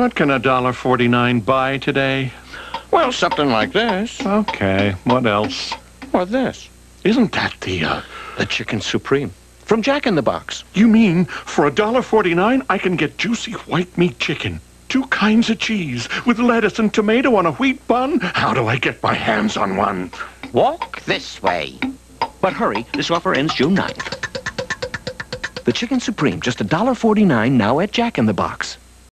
What can a dollar forty-nine buy today? Well, something like this. Okay, what else? Or this. Isn't that the, uh, The Chicken Supreme. From Jack in the Box. you mean for a dollar forty-nine I can get juicy white meat chicken, two kinds of cheese, with lettuce and tomato on a wheat bun? How do I get my hands on one? Walk this way. But hurry, this offer ends June 9th. The Chicken Supreme, just $1.49 now at Jack in the Box.